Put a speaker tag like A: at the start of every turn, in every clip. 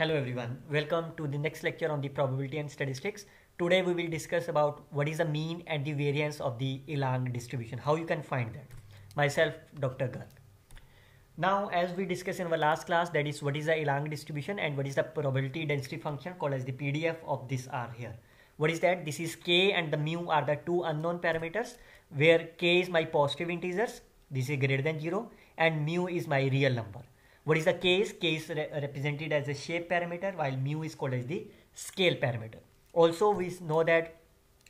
A: Hello everyone, welcome to the next lecture on the probability and statistics. Today we will discuss about what is the mean and the variance of the Erlang distribution, how you can find that. Myself, Dr. Garg. Now as we discussed in our last class that is what is the Erlang distribution and what is the probability density function called as the PDF of this R here. What is that? This is K and the mu are the two unknown parameters where K is my positive integers, this is greater than 0 and mu is my real number. What is the case? K is re represented as a shape parameter while mu is called as the scale parameter. Also we know that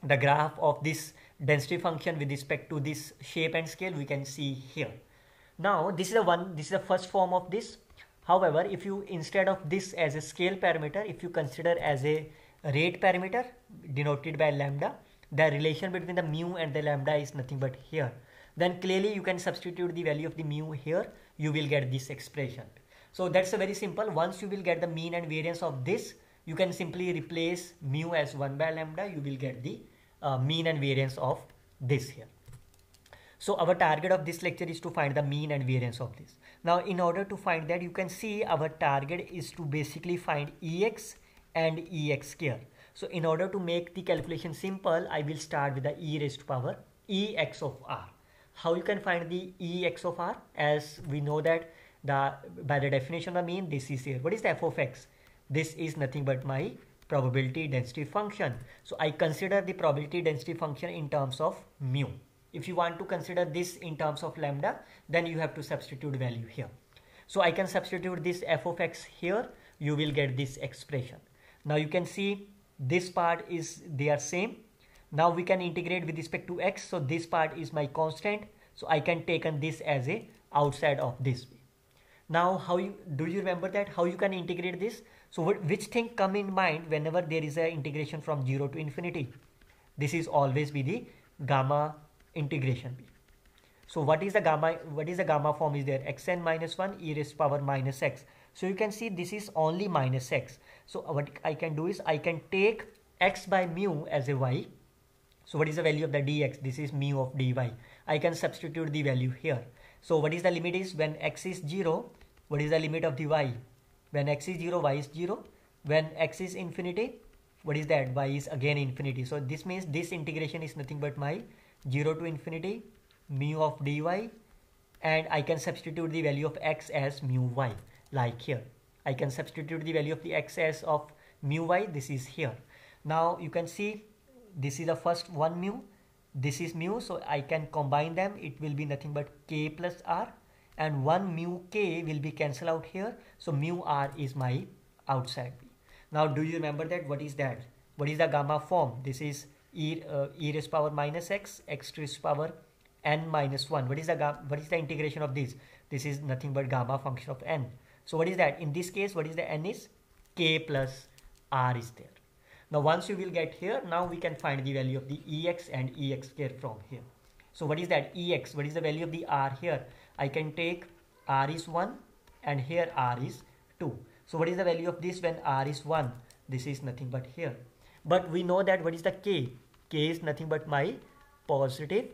A: the graph of this density function with respect to this shape and scale we can see here. Now this is the one, this is the first form of this. However, if you instead of this as a scale parameter, if you consider as a rate parameter denoted by lambda, the relation between the mu and the lambda is nothing but here. Then clearly you can substitute the value of the mu here you will get this expression. So that's a very simple. Once you will get the mean and variance of this, you can simply replace mu as 1 by lambda. You will get the uh, mean and variance of this here. So our target of this lecture is to find the mean and variance of this. Now in order to find that, you can see our target is to basically find Ex and Ex square. So in order to make the calculation simple, I will start with the e raised to power Ex of r how you can find the ex of r as we know that the by the definition of mean this is here. What is the f of x? This is nothing but my probability density function. So i consider the probability density function in terms of mu. If you want to consider this in terms of lambda then you have to substitute value here. So i can substitute this f of x here. You will get this expression. Now you can see this part is they are same now we can integrate with respect to x. So this part is my constant. So I can take on this as a outside of this. Now how you do you remember that how you can integrate this? So what, which thing come in mind whenever there is a integration from 0 to infinity? This is always be the gamma integration. So what is the gamma what is the gamma form is there xn minus 1 e raised power minus x. So you can see this is only minus x. So what I can do is I can take x by mu as a y so what is the value of the dx? This is mu of dy. I can substitute the value here. So what is the limit is when x is 0, what is the limit of the y? When x is 0, y is 0. When x is infinity, what is that? y is again infinity. So this means this integration is nothing but my 0 to infinity mu of dy and I can substitute the value of x as mu y like here. I can substitute the value of the x as of mu y. This is here. Now you can see this is the first one mu this is mu so I can combine them. It will be nothing but k plus r and 1 mu k will be cancelled out here. So mu r is my outside. Now do you remember that? What is that? What is the gamma form? This is e, uh, e raised power minus x x raised to the power n minus 1 what is the what is the integration of this this is nothing but gamma function of n. So what is that? In this case what is the n is k plus r is there now once you will get here, now we can find the value of the Ex and Ex square from here. So what is that Ex? What is the value of the R here? I can take R is 1 and here R is 2. So what is the value of this when R is 1? This is nothing but here. But we know that what is the K? K is nothing but my positive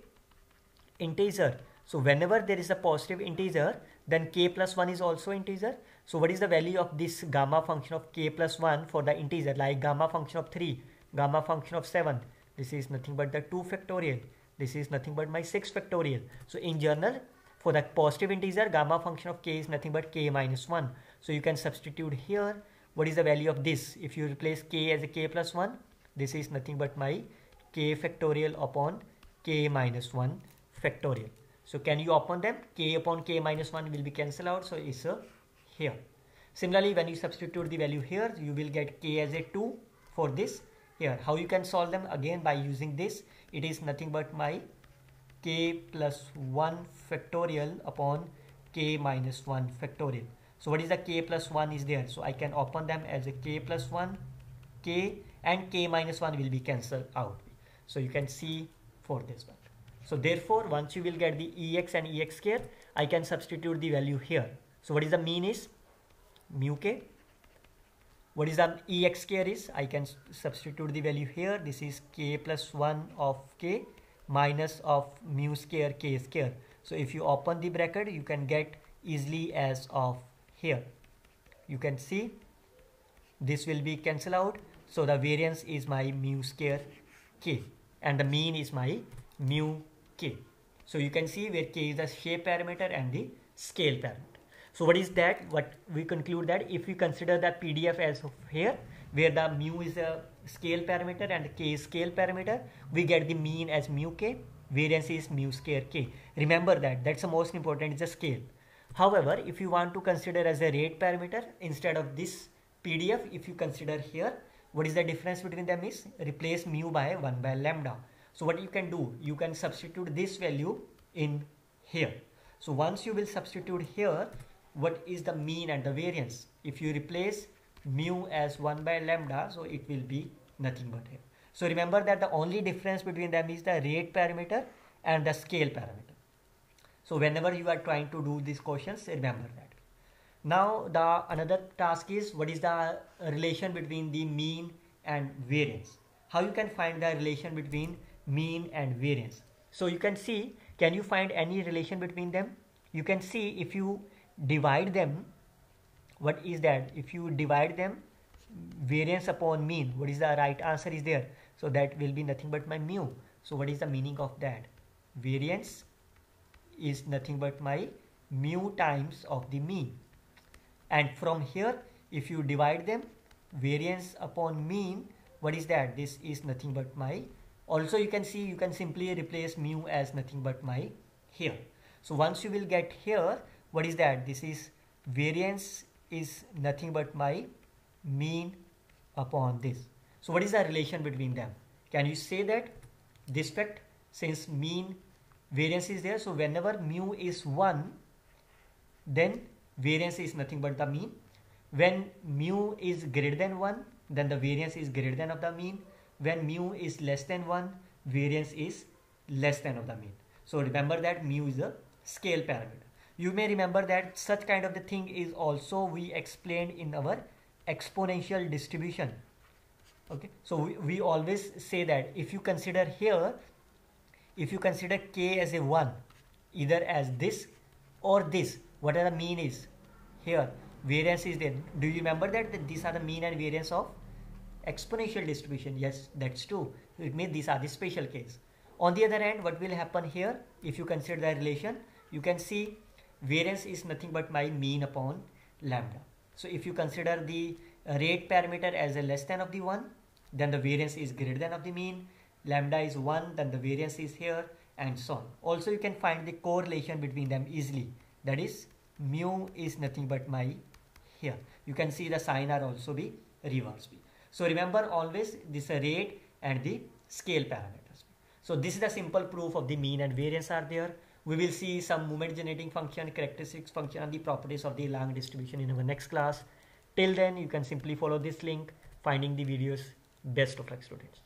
A: integer. So whenever there is a positive integer, then K plus 1 is also integer. So what is the value of this gamma function of k plus 1 for the integer like gamma function of 3, gamma function of 7. This is nothing but the 2 factorial. This is nothing but my 6 factorial. So in general, for the positive integer, gamma function of k is nothing but k minus 1. So you can substitute here. What is the value of this? If you replace k as a k plus 1, this is nothing but my k factorial upon k minus 1 factorial. So can you open them? k upon k minus 1 will be cancelled out. So it's a here. Similarly, when you substitute the value here, you will get k as a 2 for this here. How you can solve them? Again, by using this, it is nothing but my k plus 1 factorial upon k minus 1 factorial. So what is the k plus 1 is there? So I can open them as a k plus 1, k and k minus 1 will be cancelled out. So you can see for this one. So therefore, once you will get the ex and ex square, I can substitute the value here. So what is the mean is mu k. What is the ex square is? I can substitute the value here. This is k plus 1 of k minus of mu square k square. So if you open the bracket, you can get easily as of here. You can see this will be cancel out so the variance is my mu square k and the mean is my mu k. So you can see where k is the shape parameter and the scale parameter. So what is that? What we conclude that if we consider the pdf as of here where the mu is a scale parameter and k is scale parameter we get the mean as mu k variance is mu square k. Remember that that's the most important is the scale. However if you want to consider as a rate parameter instead of this pdf if you consider here what is the difference between them is replace mu by 1 by lambda so what you can do you can substitute this value in here so once you will substitute here what is the mean and the variance if you replace mu as 1 by lambda so it will be nothing but here so remember that the only difference between them is the rate parameter and the scale parameter. So whenever you are trying to do these questions, remember that. Now the another task is what is the relation between the mean and variance. How you can find the relation between mean and variance. So you can see, can you find any relation between them? You can see if you divide them, what is that? If you divide them, variance upon mean, what is the right answer is there? So that will be nothing but my mu. So what is the meaning of that? Variance is nothing but my mu times of the mean. And from here, if you divide them, variance upon mean, what is that? This is nothing but my, also you can see, you can simply replace mu as nothing but my here. So once you will get here, what is that? This is variance is nothing but my mean upon this. So what is the relation between them? Can you say that this fact since mean variance is there so whenever mu is 1 then variance is nothing but the mean. When mu is greater than 1 then the variance is greater than of the mean. When mu is less than 1 variance is less than of the mean. So remember that mu is a scale parameter. You may remember that such kind of the thing is also we explained in our exponential distribution okay so we, we always say that if you consider here if you consider k as a 1 either as this or this whatever the mean is here variance is there do you remember that, that these are the mean and variance of exponential distribution. Yes that's true. It means these are the special case. On the other hand what will happen here if you consider the relation you can see variance is nothing but my mean upon lambda. So if you consider the rate parameter as a less than of the 1 then the variance is greater than of the mean. Lambda is 1 then the variance is here and so on. Also you can find the correlation between them easily. That is mu is nothing but my here. You can see the sign are also be reverse b so remember always this rate and the scale parameters. So this is the simple proof of the mean and variance are there. We will see some moment generating function characteristics function and the properties of the Erlang distribution in our next class. Till then you can simply follow this link finding the videos. Best of luck students